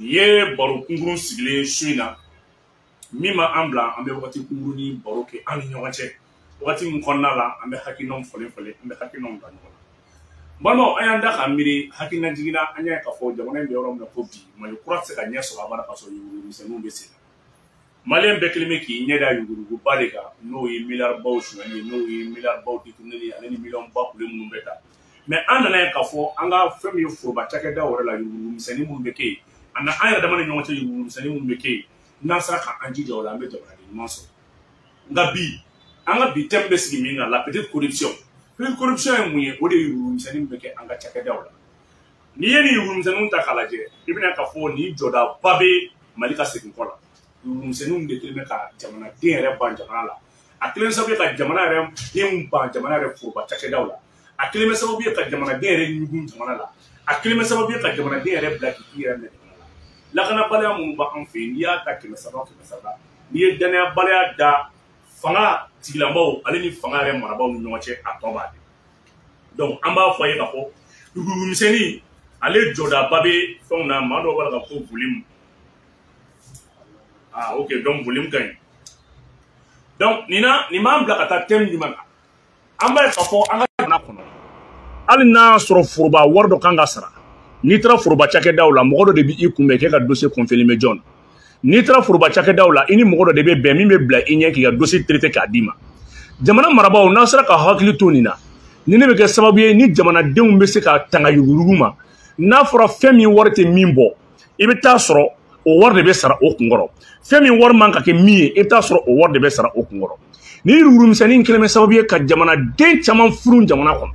nin ye baro kunkurun sigilen su in na min ma an bila an bɛ wagati kunkurun ni baro kɛ an ni ɲɔgɔn cɛ wagati min kɔnɔna la an bɛ hakilinaw falen falen an bɛ hakilinaw bila ɲɔgɔn na balimaw an y'an da k'an miiri hakilina jiginna an y'a ye k'a fɔ jamana in bɛ yɔrɔ min na ko bi mali kura tɛ se ka ɲɛ sɔrɔ a baara ka sɔrɔ yurugumisɛnninw bɛ sen na mali bɛɛ kelen bɛ k'i ɲɛ da yuguba de kan n'o ye miliyaribaw sonyali ye n'o ye miliyaribaw detuneli ale ni miliyɔnba kule minnu bɛ ta mɛ an nana ye k'a fɔ an ka fɛn min ye foroba cakɛda wɛrɛ la yugurugu misɛnnin minnu bɛ kɛ yen a na an yɛrɛ dama ni ɲɔgɔn cɛ yugurugu misɛnnin minnu bɛ kɛ yen n'an sera ka an jija o la an bɛ jamanaden ɲuman sɔrɔ nka bi an ka bi tɛmɛ bɛ sigi min kan la petite corruption petite corruption ye mun ye o de ye yugurugu misɛnnin min bɛ kɛ an ka cakɛdaw la n'i ye nin yugumisɛnninw ta k'a lajɛ i bɛna ka fɔ nin jɔdaba bɛ mali ka segin kɔ la yugumisɛnninw de kelen bɛ ka jamanaden yɛrɛ ban jamana la a kelen sababu ye ka jamana yɛrɛ denw ban jamana yɛrɛ foroba cakɛdaw la a kelen bɛ sababu ye ka jamanaden yɛrɛ ɲugun jamana la a kelen bɛ sababu ye ka jamanaden yɛrɛ bila k'i k'i yɛrɛ minɛ jamana la lakanabaliya minnu b'an fɛ yen n'i y'a ta kɛmɛ saba kɛmɛ saba n'i ye danayabaliya da fanga tigilamɔgɔw ale ni fanga yɛrɛ marabaaw ni ɲɔgɔn cɛ a tɔ b'a de donc an b'a fɔ a ye ka fɔ dugumisɛnnin ale jɔdaba bɛ fɛnw na maa dɔw b'a la ka ko bolimu ah ok donc bolimu ka ɲi donc nin na nin b'an bila ka taa tɛmu jumɛn kan an b'a ye k'a fɔ an ka jamana kɔnɔ hali n'a sɔrɔ foroba wari dɔ kan ka sara n'i taara foroba cakɛdaw la mɔgɔ dɔ de bɛ i kunbɛn k'e ka dose kɔnfɛlen bɛ jɔn na n'i taara foroba cakɛdaw la i ni mɔgɔ dɔ de bɛ bɛn min bɛ bila i ɲɛ k'i ka dosi traite k'a d'i ma jamana marabaaw n'aw sera ka hakili to nin na ni ne bɛ kɛ sababu ye ni jamanadenw bɛ se ka tanga yuguyugu ma n'a fɔra fɛn min wari tɛ min bɔ i bɛ taa sɔrɔ o wari de bɛ sara o kun kɔrɔ fɛn min wari man ka kɛ min ye i bɛ taa sɔrɔ o wari de bɛ sara o kun kɔrɔ ni yurugumisɛnnin kelen bɛ sababu ye ka jamanaden caman furun jamana kɔnɔ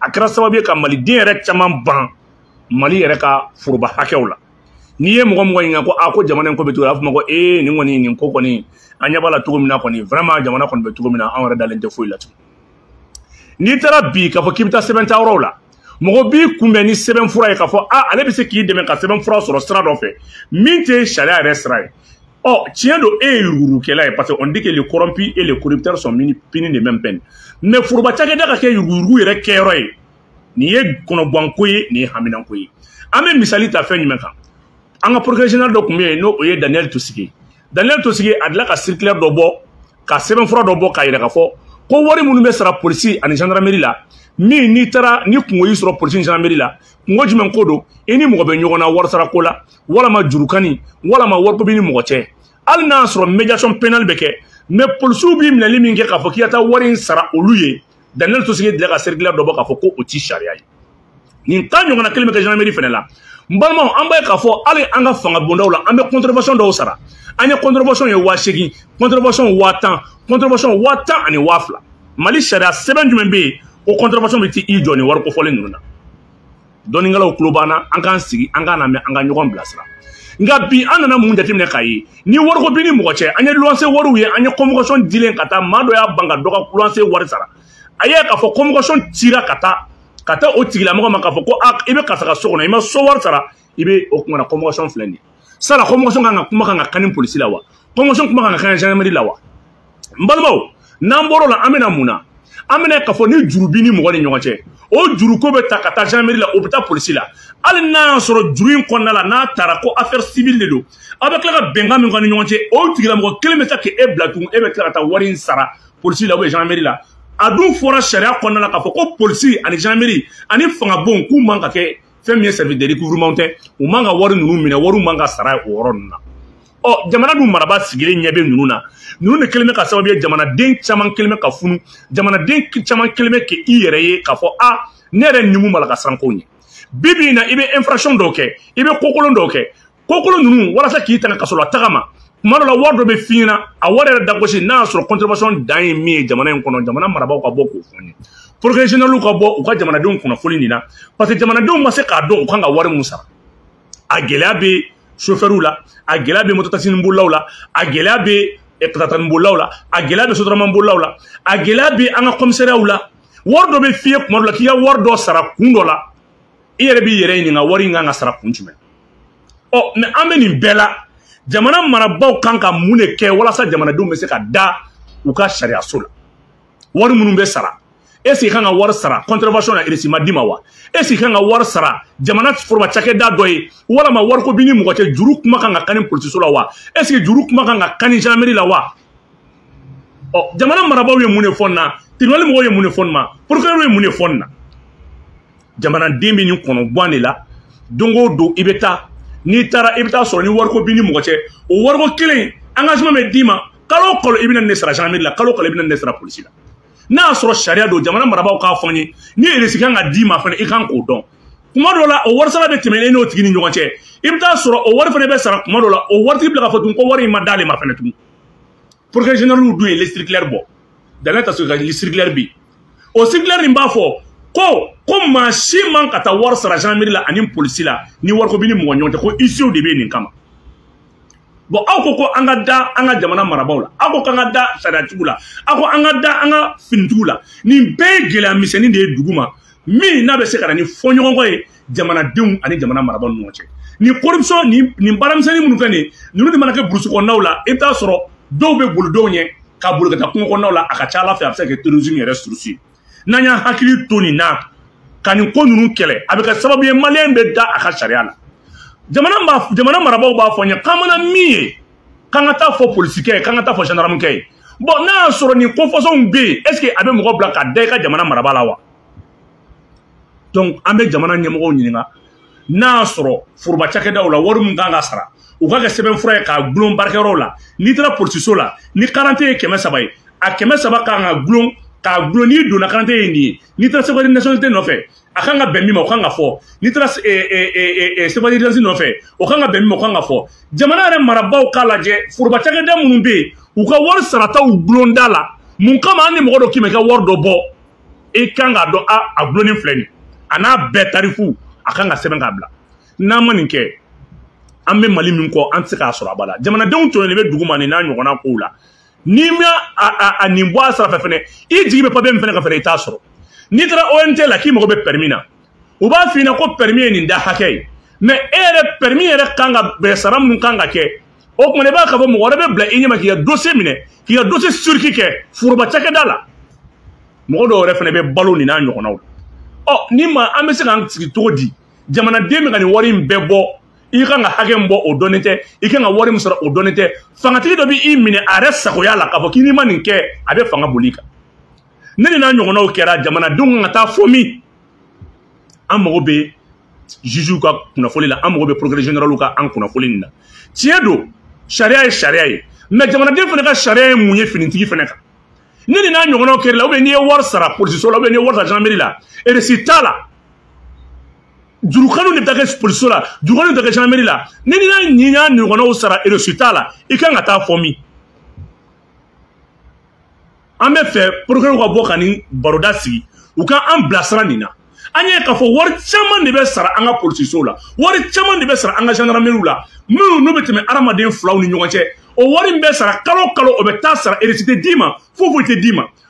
a kɛra sababu ye ka maliden yɛrɛ caman ban mali yɛrɛ ka foroba hakɛw la n'i ye mɔgɔ mɔgɔ ɲininka ko a ko jamana in ko bɛ cogo a fɔ ma ko ee nin kɔni nin ko kɔni an ɲɛ b'a la cogo min na kɔni vraiment jamana kɔni bɛ cogo min na an yɛrɛ dalen tɛ foyi la tugun n'i taara bi k'a fɔ k'i bɛ taa sɛbɛn ta yɔrɔw la mɔgɔ b'i kunbɛn ni sɛbɛn fura ye k'a fɔ a ale bɛ se k'i dɛmɛ ka sɛbɛn fura sɔrɔ sira dɔ fɛ min tɛ sariya yɛrɛ sira ye ɔ tiɲɛ don e ye yurugurukɛla ye parce que on dit que le corrompu et le corrupteur sont pini de même peine mais foroba cakɛda ka kɛ yuruguyurugu yɛrɛ kɛyɔrɔ ye nin ye kɔnɔguwanko ye nin ye haminanko ye an bɛ misali ta fɛn jumɛn kan an ka porokɛsinal dɔ tun bɛ yen n'o o ye daniel tosigi daniel tosigi a dila ka sirikilɛ dɔ bɔ ka sɛbɛnfura dɔ bɔ k'a yɛrɛ ka fɔ ko wari minnu bɛ sara polisi ani gendarmerie la min n'i taara ni kungo y'i sɔrɔ polisi ni gendarmerie la kungo jumɛn ko don i ni mɔgɔ bɛ ɲɔgɔn na warisarako la walama jurukanni walama wariko b'i ni mɔgɔ cɛ hali n'a y'a sɔrɔ médiation pénale bɛ kɛ mɛ polisiw b'i minɛli min kɛ k'a fɔ k'i ka taa wari in sara olu ye daniel tosigi dila ka serikila dɔ bɔ k'a fɔ ko o ti sariya ye nin tan ɲɔgɔnna kelen bɛ kɛ gendarmerie fɛnɛ la n balimaw an b'a ye k'a fɔ hali an ka fanga bondaw la an bɛ contravention dɔw sara an ye contravention ye waa seegin contravention waa tan contravention waa tan ani waa fila mali sariya sɛbɛn jumɛn bɛ yen ko contravention bɛ ti i jɔ nin wari kofɔlen ninnu na dɔnnikɛlaw tulo b'an na an k'an sigi an k'an lamɛn an ka ɲɔgɔn bilasira nka bi an nana mun jateminɛ k'a ye ni wariko bi ni mɔgɔ cɛ an ye luwanse wariw ye an ye convocation dilen ka taa maa dɔ y'a ban ka dɔ ka luwanse wari sara a y'a k'a fɔ convocation cira ka taa ka taa o tigilamɔgɔ ma k'a fɔ ko a i bɛ karisa ka so kɔnɔ i ma so wari sara i bɛ o kumana convocation filɛ nin ye sala convocation kan ka kuma kan ka kan ni polisi la wa convocation kuma kan ka kan gendarmerie la wa n balimaw n'an bɔr'o la an bɛna mun na an bɛna k'a fɔ ni juru b'i ni mɔgɔ ni ɲɔgɔn cɛ o juru ko bɛ ta ka taa gendarmerie la o bɛ taa polisi la hali n'a y'a sɔrɔ juru in kɔnɔna la n'a taara ko affaire civile de don aw bɛ tila ka bɛnkan min kɔni ɲɔgɔn cɛ o tigilamɔgɔ kelen bɛ se k'e bila tugun e bɛ tila ka taa wari in sara polisi la ubiyɛn gendarmerie la a dun fɔra sariya kɔnɔna la k'a fɔ ko polisi ani gendarmerie ani fangabon k'u man ka kɛ fɛn min ye service de recouvrement tɛ u man ka wari ninnu minɛ wariw man ka sara o yɔrɔ ninnu na ɔ jamana dun marabaa sigilen ɲɛ bɛ ninnu na ninnu de kelen bɛ ka sababu ye jamanaden caman kelen bɛ ka funu jamanaden caman kelen bɛ k'i yɛrɛ ye k'a fɔ a ne yɛrɛ nimu b'a la ka siranko ɲɛ bi bi in na i bɛ infraction dɔw kɛ i bɛ kokolon dɔw kɛ kokolo ninnu walasa k'i tanga kasɔrɔ a taga ma kuma dɔ la wari dɔ bɛ fi ɲɛna a wari yɛrɛ dagosi n'a y'a sɔrɔ kɔntrɔbasɔn dan ye min ye jamana in kɔnɔ jamana marabaaw ka bɔ k'o fɔ n ye porokɛsinɛliw ka bɔ u ka jamanadenw kunnafoni nin na parce que jamanadenw ma se k'a dɔn u kan ka wari mun sara a gɛlɛya bɛ sofɛriw la a gɛlɛya bɛ mototasini bolilaw la a gɛlɛya bɛ eh, patatani bolilaw la a gɛlɛya bɛ sotarama bolilaw la a gɛlɛya bɛ an ka kɔmisariyaw la wari dɔ bɛ f'i ye kuma dɔ la k'i ka wari dɔ sara kun dɔ la i yɛrɛ b'i yɛrɛ ɲininka wari in kan ka sara kun jumɛn ɔ mɛ an bɛ nin bɛɛ la jamana marabaaw kan ka mun de kɛ walasa jamanadenw bɛ se ka da u ka sariyaso la wari minnu bɛ sara esi kan ka wari sara contravention na irisi ma di ma wa esi kan ka wari sara jamana foroba cakɛda dɔ ye walama wariko bi ni mɔgɔ cɛ juru kuma kan ka kani politiso la wa esike juru kuma kan ka kani gendarmerie la wa ɔ jamana marabaaw ye mun de fɔ nin na tiribinali mɔgɔw ye mun de fɔ nin ma porokɛrɛw ye mun de fɔ nin na jamanaden bɛ nin kɔnɔ gan de la don o don i bɛ taa n'i taara i bɛ taa sɔrɔ ni wariko b'i ni mɔgɔ cɛ o wariko kelen engagement bɛ d'i ma kalo o kalo i bɛna nin de sara gendarmerie la kalo o kalo i bɛna nin de sara polisi la n'a y'a sɔrɔ sariya don jamana marabaaw k'a fɔ n ye ni eresi kan ka d'i ma fana i kan k'o dɔn kuma dɔ la o wari sara bɛ tɛmɛlen n'o tigi ni ɲɔgɔn cɛ i bɛ taa sɔrɔ o wari fana bɛ sara kuma dɔ la o waritigi bila k'a fɔ tun ko wari in ma d'ale ma fana tun porokɛ generaliw dun ye le circulaire bɔ danaya ta sɔrɔ ka le circulaire bi o circulaire nin b'a fɔ ko ko maa si man ka taa wari sara gendarmerie la ani polisi la ni wariko bɛ ni mɔgɔ ɲɔgɔn cɛ ko isiw de bɛ nin kama bɔn aw ko ko an ka da an ka jamana marabaaw la aw ko k'an ka da sariyatigiw la aw ko an ka da an ka finitigiw la nin bɛɛ ye gɛlɛya misɛnnin de ye dugu ma min n'a bɛ se ka na ni fɔɲɔgɔnkɔ ye jamanadenw ani jamana marabaa ni ɲɔgɔn cɛ nin corruption nin nin baaramisɛnnin minnu filɛ nin ye ninnu de mana kɛ burusi kɔnɔnaw la i bɛ taa sɔrɔ dɔw bɛ boli dɔw ɲɛ ka boli ka taa kungo kɔnɔnaw la a ka ca ala fɛ a bɛ se ka kɛ terrorisme yɛrɛ source ye n'an y'an hakili to nin na ka nin ko ninnu kɛlɛ a bɛ kɛ sababu ye maliyɛn bɛ da a ka sariya la jamana marabaaw b'a fɔ n ye k'an mana min ye k'an ka taa fɔ polisikɛ ye k'an ka taa fɔ sandaramukɛ ye bɔn n'a y'a sɔrɔ nin kofɔsɔnw bɛ yen est ce que a bɛ mɔgɔ bila ka da i ka jamana marabaa la wa donc an bɛ jamana ɲɛmɔgɔw ɲininka n'a y'a sɔrɔ foroba cakɛdaw la wari min kan ka sara u ka kɛ sɛbɛnfura ye k'a gulon baarakɛyɔrɔw la n'i taara polisiso la ni karante ye kɛmɛ saba ye a kɛmɛ saba kan ka gulon k'a gulon n'i donna karante ye nin ye n'i taara sɛbɛnni nationalité nɔfɛ a kan ka bɛn min ma o kan ka fɔ n'i taara sebali dansi nɔfɛ o kan ka bɛn min ma o kan ka fɔ jamana yɛrɛ marabaaw k'a lajɛ foroba cakɛda minnu bɛ yen u ka wari sarataw gulonda la mun kama an ni mɔgɔ dɔ k'i ma i ka wari dɔ bɔ i kan k'a dɔn a a gulonnen filɛ nin a n'a bɛɛ tarifu a kan ka sɛbɛn k'a bila n'an ma nin kɛ an bɛ mali min kɔ an tɛ se k'a sɔrɔ a ba la jamanadenw tɔɲɔlen bɛ dugu ma nin n'a ɲɔgɔnna kow la n'i ma a nin bɔ a sira fɛ fɛnɛ i jigi bɛ papiye min fɛnɛ ka fɛnɛ i t'a sɔrɔ n'i taara ong la k'i mago bɛ pɛrimi na u b'a f'i ɲɛna ko pɛrimi ye nin da hakɛ ye mɛ e yɛrɛ pɛrimi yɛrɛ kan ka bɛn sara minnu kan ka kɛ o tuma i b'a ka fɔ mɔgɔ wɛrɛ bɛ bila i ɲɛma k'i ka dose minɛ k'i ka dose suriki kɛ foroba cakɛda la mɔgɔ dɔw yɛrɛ fɛnɛ bɛ balo nin n'a ɲɔgɔnnaw la ɔ ni ma an bɛ se k'an sigi cogo di jamanaden bɛ ka nin wari in bɛɛ bɔ i kan ka hakɛ min bɔ o dɔnnen tɛ i kan ka wari min sɔrɔ o dɔnnen tɛ fangatigi dɔ bɛ i minɛ a yɛrɛ sagoya la k'a fɔ k'i n'i ma nin kɛ a bɛ fanga boli kan ne ni n'a ɲɔgɔnnaw kɛra jamanadenw kan ka taa fo min an mago bɛ jujuw ka kunnafoni la an mago bɛ procureur general ka an kunnafoni nin na tiɲɛ don sariya ye sariya ye mɛ jamanaden fana ka sariya ye mun ye finitigi fana kan ne ni n'a ɲɔgɔnnaw kɛra la ubiyɛn n'i ye wari sara polisiso la ubiyɛn n'i ye wari sara gendarmerie la eresi t'a la jurukanu de bɛ taa kɛ polisiso la jurukanu de bɛ kɛ jandarmeri la ni ni y'a ɲin y'a ɲɔgɔnnaw sara erosi t'a la i kan ka taa fɔ min an bɛ fɛ porokɛrɛw ka bɔ ka nin baroda sigi u ka an bilasira nin na an y'a k'a fɔ wari caman de bɛ sara an ka polisisow la wari caman de bɛ sara an ka jandarmeriw la minnu n'u bɛ tɛmɛ adamaden filaw ni ɲɔgɔn cɛ o wari min bɛ sara kalo kalo o bɛ taa sara eresite d'i ma foyi foyi tɛ d'i ma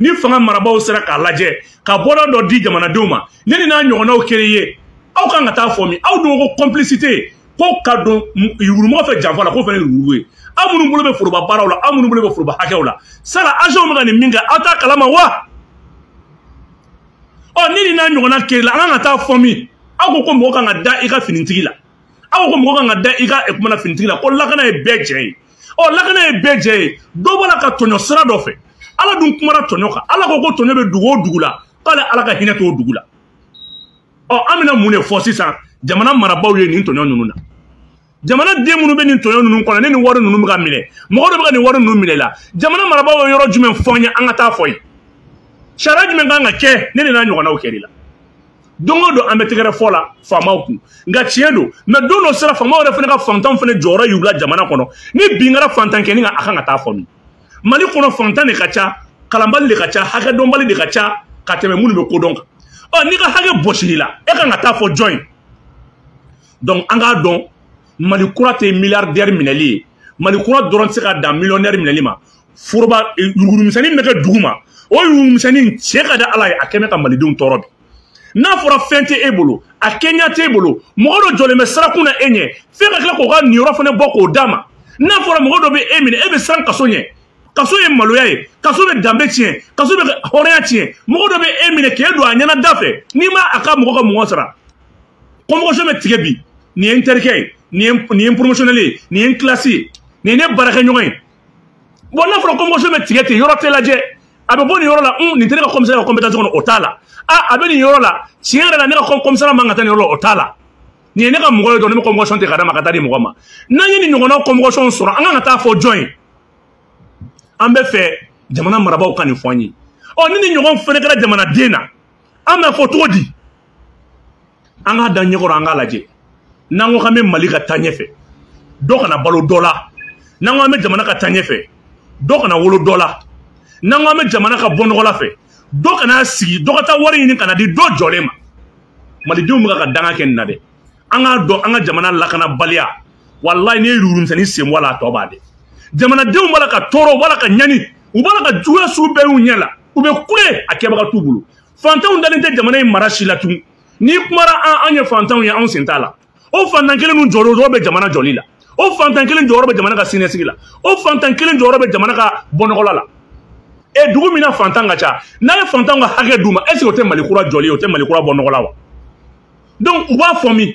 ni fanga marabaaw sera k'a lajɛ ka bɔda dɔ di jamanadenw ma ne ni n'a ɲɔgɔnnaw kere ye aw kan ka taa fɔ min aw dun ko complicité ko ka don yurumɔgɔ fɛ janfa la ko fɛnɛ yurugu ye aw minnu bolo bɛ foroba baaraw la aw minnu bolo bɛ foroba hakɛw la sala agent bɛ ka nin min kɛ aw t'a kalama wa ɔ ne ni n'a ɲɔgɔnna kere la an kan ka taa fɔ min aw ko ko mɔgɔ kan ka da i ka finitigi la aw ko mɔgɔ kan ka da i ka kuma na finitigi la ko lakana ye bɛɛ jɛ ye ɔ lakana ye bɛɛ jɛ ye dɔ b'a la ka tɔɲɔ sira dɔ fɛ ala dun kumana tɔɲɔ kan ala ko ko tɔɲɔ bɛ dugu o dugu la k'ale ala ka hinɛ t'o dugu la ɔ an bɛna mun de fɔ sisan jamana marabaaw ye nin tɔɲɔ ninnu na jamana den minnu bɛ nin tɔɲɔ ninnu kɔnɔ ne nin wari ninnu bɛ ka minɛ mɔgɔ dɔ bɛ ka nin wari ninnu minɛ la jamana marabaaw ye yɔrɔ jumɛn fɔ n ye an ka taa fɔ ye sariya jumɛn kan ka kɛ ne ni n'a ɲɔgɔnnaw kɛ de la don o don an bɛ tɛgɛrɛ fɔ la faamaw kun nka tiɲɛ don mɛ don dɔ sera faamaw yɛrɛ fana ka fantanw fana jɔyɔrɔ y'u la jamana kɔnɔ ni bin kɛra fantan kɛni kan a kan ka taa faamu mali kɔnɔ fantan de ka ca kalanbali de ka ca hakɛ dɔnbali de ka ca ka tɛmɛ minnu bɛ kodɔn kan ɔ n'i ka hakɛ bɔsili la e kan ka taa fɔ jɔn ye donc an k'a dɔn mali kura tɛ miliyardɛri minɛli ye mali kura dɔrɔn tɛ se ka dan miliyɔnɛri minɛli ma foroba yurugurumisɛnnin bɛ kɛ dugu ma o yurugumisɛnnin cɛ ka da ala ye a kɛ bɛ ka malidenw tɔɔrɔ bi n'a fɔra fɛn tɛ e bolo a kɛɲa tɛ e bolo mɔgɔ dɔ jɔlen bɛ sirakun na e ɲɛ fɛn ka tila k'o ka niyɔrɔ fana bɔ k'o d'a ma n'a fɔra mɔgɔ dɔ bɛ e minɛ e bɛ siran kaso ɲɛ kaso ye maloya ye kaso bɛ danbe tiɲɛ kaso bɛ hɔrɔnya tiɲɛ mɔgɔ dɔ bɛ e minɛ k'e don a ɲɛna da fɛ n'i ma a ka mɔgɔ ka mɔgɔ sara kɔmɔgɔsɔ bɛ tigɛ bi nin ye n terikɛ ye nin ye n poromosiyonɛli ye nin ye n kilasi ye nin ye ne baarakɛɲɔgɔn ye bon n'a fɔra convocation bɛ tigɛ ten yɔrɔ tɛ lajɛ a bɛ bɔ nin yɔrɔ la un nin tɛ ne ka commissariat ka compétence kɔnɔ o t'a la a a bɛ nin yɔrɔ la tiɲɛ yɛrɛ la ne ka commissariat man ka taa nin yɔrɔ la o t'a la nin ye ne ka mɔgɔ ye dɔrɔn ne bɛ convocation tigɛ ka d'a ma ka taa di mɔgɔ ma n'an ye nin ɲɔgɔnna convocation sɔrɔ an kan ka taa fɔ jɔn ye an bɛ fɛ jamana marabaaw ka nin fɔ an ye ɔ ni nin ɲɔgɔn fɛnɛ kɛra jamanaden na an bɛna fɔ cogo di an k'a da ɲɛkɔrɔ an k'a lajɛ n'an ko k'an bɛ mali ka taa ɲɛfɛ dɔ kana balo dɔ la n'an ko an bɛ jamana ka taa ɲɛfɛ dɔ kana wolo dɔ la n'an ko an bɛ jamana ka bɔ nɔgɔla fɛ dɔ kana sigi dɔ ka taa wari ɲini kana di dɔ jɔlen ma malidenw bɛ ka danga kɛ nin na dɛ an k'a dɔn an ka jamana lakanabaliya walayi n'i ye yurumisɛnnin sen bɔ a la a tɔ b'a dɛ jamanadenw b'a la ka tɔɔrɔ u b'a la ka ɲani u b'a la ka juguya sugu bɛɛ y'u ɲɛ la u bɛ kule a kɛbaga t'u bolo fantanw dalen tɛ jamana in mara si la tugun n'i kumara an an ye fantanw ye anw sen t'a la o fantan kelen nun jɔyɔrɔ bɛ jamana jɔli la o fantan kelen jɔyɔrɔ bɛ jamana ka siniɲɛsigi la o fantan kelen jɔyɔrɔ bɛ jamana ka bɔnɔgɔla la e dugu min na fantan ka ca n'a ye fantanw ka hakɛ d'u ma ɛseke o tɛ mali kura jɔli ye o tɛ mali kura bɔnɔgɔ la wa donc u b'a fɔ min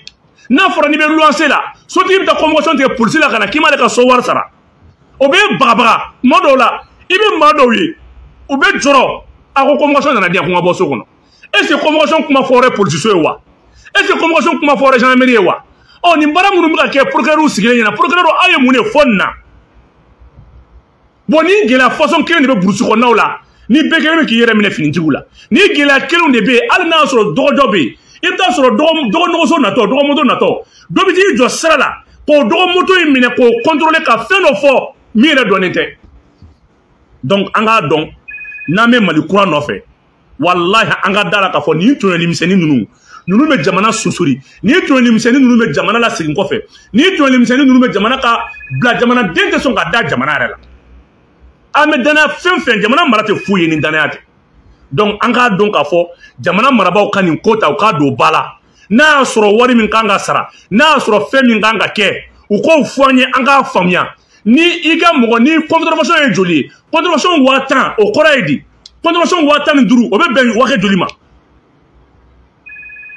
n'a fɔra n'i bɛ luwanse la sotigi bɛ taa convocation tigɛ polisi la ka na k'i m'ale ka so wari sara o bɛ bagabaga kuma dɔw la i bɛ maa dɔw ye u bɛ jɔrɔ a ko convocation nana di yan ko n ka bɔ so kɔnɔ est ce que convocation kuma fɔ yɛrɛ polisiso ye wa est ce que convocation kuma fɔ yɛrɛ gendarmerie ye wa ɔ nin baara minnu bɛ ka kɛ procureur sigilen ɲɛna procureur aw ye mun de fɔ nin na bɔn ni gɛlɛya fasɔn kelen de bɛ burusi kɔnɔnaw la ni bɛɛ kelen bɛ k'i yɛrɛ minɛ finitigiw la ni gɛlɛya kelenw de bɛ yen hali n'a y'a sɔrɔ dɔgɔjɔ bɛ yen i bɛ taa sɔrɔ dɔgɔnɔgɔso natɔ dɔgɔmoto natɔ dɔ bɛ t'i jɔ sira la k'o dɔgɔ moto in minɛ k'o kɔntorole ka fɛn dɔ fɔ min yɛrɛ dɔnnen tɛ donc an k'a dɔn n'an bɛ mali kura nɔfɛ walahi an ka da la k'a fɔ nin tonyɛnimisɛnnin ninnu ninnu bɛ jamana susuri nin tonyɛnimisɛnnin ninnu bɛ jamana la segin kɔfɛ nin tonyɛnimisɛnnin ninnu bɛ jamana ka bila jamanaden tɛ sɔn ka da jamana yɛrɛ la an bɛ danaya fɛn fɛn jamana mara tɛ foyi ye ni danaya tɛ donc an k'a dɔn k'a fɔ jamana marabaaw ka nin ko ta u k'a don ba la n'a y'a sɔrɔ wari min kan ka sara n'a y'a sɔrɔ fɛn min kan ka kɛ u k'o fɔ an ye an k'a faamuya ni i ka mɔgɔ ni kɔntoromation ye joli ye kɔntoromation waa tan o kɔrɔ ye di kɔntoromation waa tan ni duuru o bɛ bɛn waa kɛ joli ma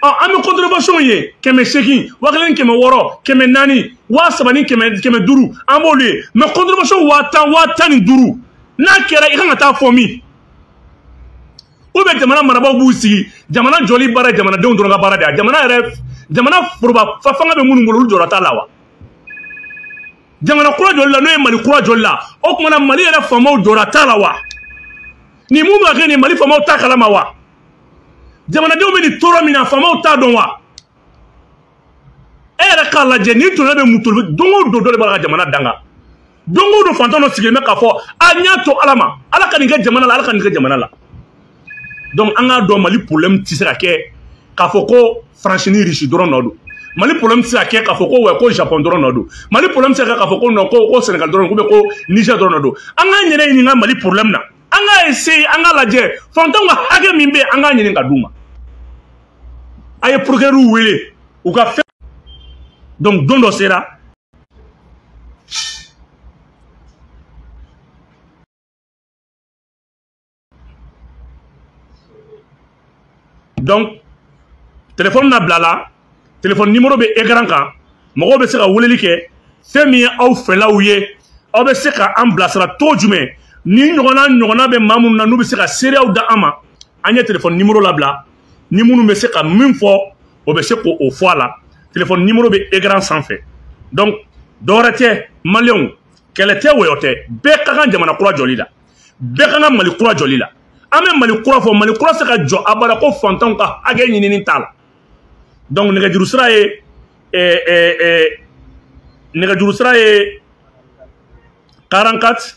ɔ an bɛ kɔntoromation ye kɛmɛ seegin waa kelen ni kɛmɛ wɔɔrɔ kɛmɛ naani waa saba ni kɛmɛ kɛmɛ duuru an b'olu ye mɛ kɔntoromation waa tan waa tan ni duuru n'a kɛra i kan ka taa fɔ min u bɛ jamana marabaaw b'u sigi jamana jɔli baara ye jamanadenw dɔrɔn ka baara de ye jamana yɛrɛ jamana foroba fanga bɛ minnu bolo olu jɔyɔrɔ t'a la wa jamana kura jɔli la n'o ye mali kura jɔli la o tumana mali yɛrɛ faamaw jɔyɔrɔ t'a la wa nin mun bɛ ka kɛ nin mali faamaw t'a kalama wa jamanadenw bɛ nin tɔɔrɔ min na faamaw t'a dɔn wa e yɛrɛ k'a lajɛ nin tɔnɔ bɛ mun toli don o don dɔ de b'a ka jamana danga don o don fantɔn dɔ sigilen bɛ k'a fɔ a n y'a to ala ma ala ka nin kɛ jamana la ala ka nin kɛ jamana la donc an k'a dɔn mali problème tɛ se ka kɛ k'a fɔ ko faransi ni risi dɔrɔn nɔ don mali problème tɛ se ka kɛ k'a fɔ ko wɛ ko japon dɔrɔn nɔ don mali problème tɛ se ka kɛ k'a fɔ ko nɔ ko ko senegal dɔrɔn ubiyɛn ko niger dɔrɔn nɔ don an k'an yɛrɛ ɲininka mali problème na an k'a essaye an k'a lajɛ fantanw ka hakɛ min bɛ yen an k'a ɲini ka d'u ma a ye procurɛriw wele u ka fɛn donc don dɔ sera donc telefɔni na bila la telefɔni nimoro bɛ ekran kan mɔgɔw bɛ se ka weleli kɛ fɛn min ye aw fɛlaw ye aw bɛ se ka an bilasira to jumɛn ni ɲɔgɔnna ɲɔgɔnna bɛ maa minnu na n'u bɛ se ka seereyaw da an ma an ye telefɔni nimoro labila ni minnu bɛ se ka min fɔ o bɛ se k'o fɔ a la telefɔni nimoro bɛ ekran sanfɛ donc dɔwɛrɛ tɛ maliyɛnw kɛlɛ tɛ wɔyɔ tɛ bɛɛ ka kan jamana kura jɔli la bɛɛ ka kan mali kura jɔli la an bɛ mali kura fɔ mali kura se ka jɔ abada ko fantanw ka hakɛ ɲinini t'a la donc nɛgɛjuru sira ye eh, eh, eh, nɛgɛjuru sira ye 44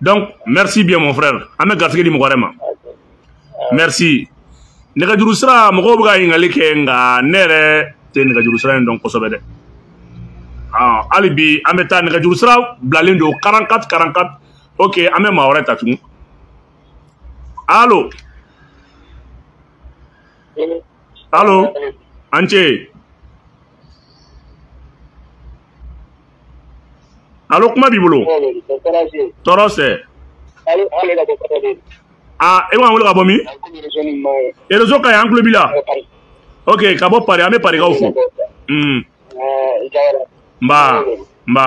donc merci bien mon frère an bɛ garisɛgɛ di mɔgɔ wɛrɛ ma merci nɛgɛjuru sira mɔgɔw bɛ ka ɲininkali kɛ nka ne yɛrɛ tɛ nɛgɛjuru sira in dɔn kosɛbɛ dɛ hali bi an bɛ taa nɛgɛjuru sira bilalen don 44 44 ok an bɛ maa wɛrɛ ta tugun alo alo an ce alo kuma b'i bolo tɔɔrɔ sɛ aa e b'an wele ka bɔ min erezo ka ɲi an tulo b'i la ok ka bɔ pari an bɛ parikaw fo nba nba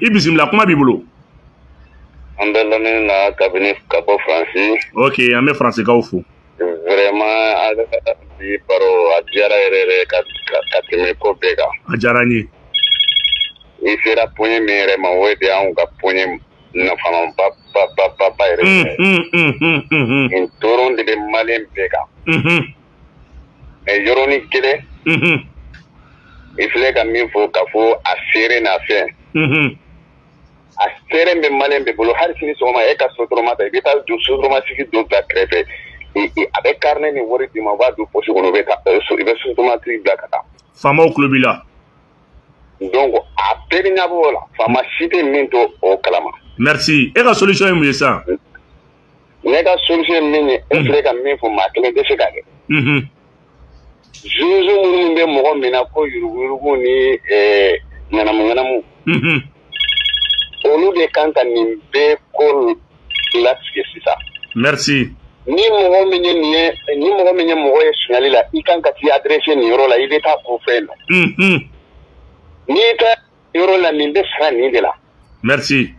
i bisimila kuma b'i bolo an bɛ lamɛnni na kabini ka bɔ faransi ok an bɛ faransikaw fo vraiment ale ka bi baro a diyara yɛrɛ yɛrɛ ka ka tɛmɛ ko bɛɛ kan a diyara n ye i sera poɲe min yɛrɛ ma o de y'anw ka poɲe nafamanba ba ba ba ba yɛrɛ yɛrɛ nin toron de bɛ maliyɛn bɛɛ kan mɛ yɔrɔnin kelen i filɛ ka min fɔ ka fɔ a seere n'a fɛn a seere bɛ malen bɛ bolo hali sini sɔgɔma e ka sotoroma ta i bɛ taa don sotoroma sigi don bila kɛrɛfɛ a bɛ karine ni wari d'i ma u b'a don posi kɔnɔ i bɛ sotoroma sigi bila ka taa faamaw tulo b'i la donc a bɛɛ bɛ ɲabɔ o la faama si tɛ min to o kalama merci e ka solution ye mun ye sisan ne ka solution min ye e filɛ ka min fɔ maa kelen tɛ se ka kɛ zuzu minnu bɛ mɔgɔ min na ko yuruguyurugu ni ɲanamu ɲanamu olu de kan ka nin bɛɛ ko lasigi sisan merci ni mɔgɔ min ye nin ye ni mɔgɔ min ye mɔgɔ ye sonyali la i kan ka t'i adresse nin yɔrɔ la i bɛ taa ko fɛn na n'i ka yɔrɔ la nin bɛ sara nin de la merci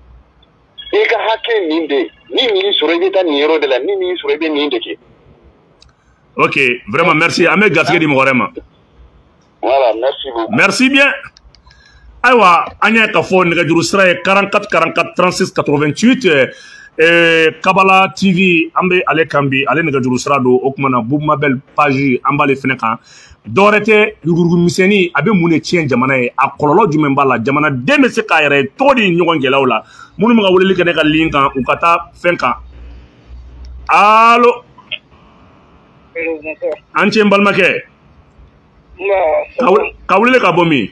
i ka hakɛ min bɛ ni min sɔrɔ i bɛ taa nin yɔrɔ de la ni min sɔrɔ i bɛ nin de kɛ. ok vraiment merci an bɛ garisɛgɛ di mɔgɔ wɛrɛ ma. voilà merci beaucoup. merci bien. ayiwa an y'a ka fɔ nɛgɛjuru sira ye 44 44 36 88 ee kabala tv an bɛ ale kan bi ale nɛgɛjuru sira don o tuma na bubumabɛl page an b'ale fana kan. dɔwɛrɛ tɛ yugurugu misɛnnin a bɛ mun de tiɲɛ jamana ye a kɔlɔlɔ jumɛn b'a la jamanaden bɛ se k'a yɛrɛ ye cogo di ɲɔgɔn gɛlɛyaw la minnu bɛ ka weleli kɛ ne ka lin kan u ka taa fɛn kan alo an tiɲɛ n balimakɛ ka wele ka bɔ min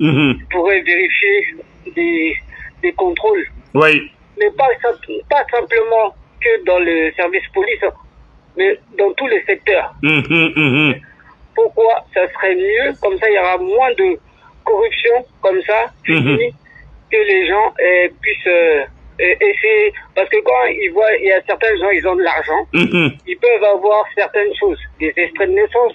mhm. pour pourrait vérifier des, contrôles. Oui. Mais pas, pas simplement que dans le service police, hein, mais dans tous les secteurs. Mhm, mhm. Pourquoi ça serait mieux Comme ça, il y aura moins de corruption, comme ça, que les gens euh, puissent... Euh, euh, essayer parce que quand ils voient il y a certains gens ils ont de l'argent ils peuvent avoir certaines choses des extraits de naissance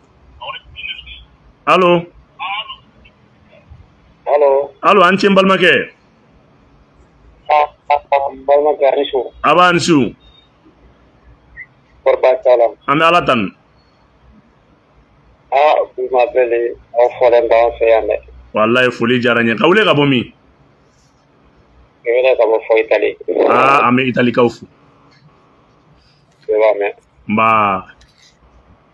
alo alo an ce balimakɛ a b'a ni su an bɛ ala tanu aa bi ma bɛle aw fɔlen b'an fɛ yan dɛ walayi foli diyara n ye ka wele ka bɔ min i wele ka bɔ fɔ itali aa an bɛ italikaw fo bɛɛ b'a mɛn nba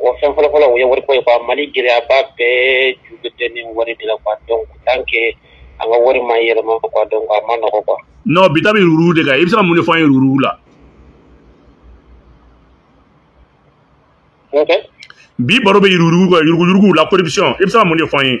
O fɛn fɔlɔfɔlɔ o ye wari ko ye quoi Mali gɛlɛyaba bɛɛ ju bɛ kɛ ni wari de la quoi donc tant que an ka wari ma yɛlɛma quoi donc a ma nɔgɔn quoi. Non bi ta bɛ yurugu yurugu de kan i bɛ se ka mun de fɔ an ye yurugu yurugu la. Mun kɛ? Bi baro bɛ yurugu yurugu kan yurugu yurugu la corruption i bɛ se ka mun de fɔ an ye?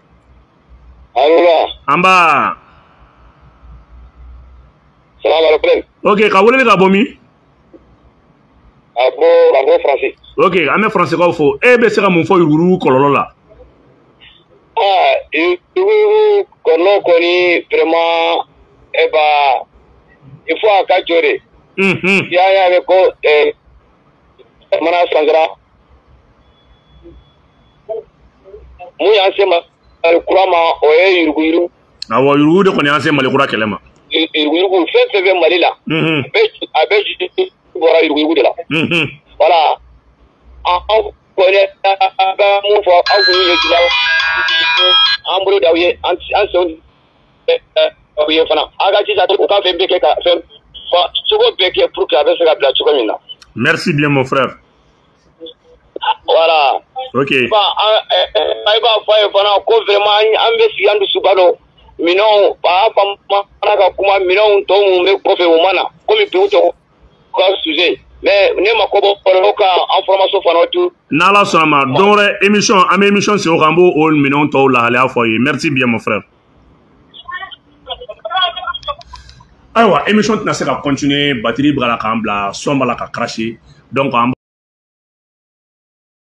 Allo anba salamalekun ok ka weleli ka bɔ min a ko a ko faransi ok an bɛ faransikaw fo e bɛ se ka mun fɔ yuruguyurugu kɔlɔlɔ la aa yuruguyurugu kɔlɔlɔ kɔni vraiment e ba il faut a ka jɔ de y'a ye a bɛ ko jamana sansira mun y'an se mali kura ma o ye yuruguyurugu awɔ yuruguyurugu de kɔni y'an se mali kura kɛlɛ ma yuruguyurugu fɛn fɛn bɛ mali la a bɛ jigin bɔra yuruguyurugu de la wala aw kɔni an bɛ mun fɔ aw kun ye jula an bolo da aw ye an senw aw ye fana aw ka jija u ka fɛn bɛɛ kɛ ka fɛn cogo bɛɛ kɛ pour que a bɛ se ka bila cogo min na merci bien mon frère Wala ok i b'a fɔ ye fana ko vma an bɛ si an dusuba dɔn minɛn ba ka kuma minɛn tɔw minnu bɛ kɔfɛ u ma na kɔmi bi tɔgɔ ka su mɛ ne ma ko ka an fɔlɔmamuso fana tu n' sɔnna ma dɔw wɛrɛ emi an bɛ emi sɔn segu an b' o minɛn tɔw lahalaya fɔ ye mɛti bi ma fɛ ayiwa émission tɛna se ka continuer batiri b'a la k'an bila son b'a la ka cracher donc an